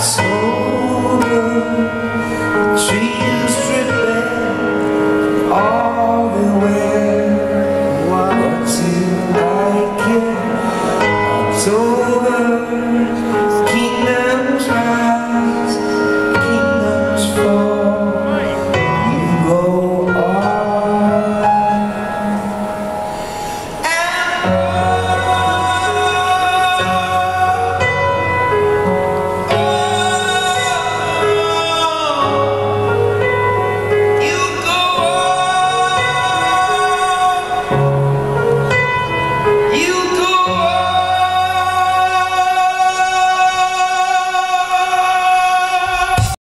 Sou.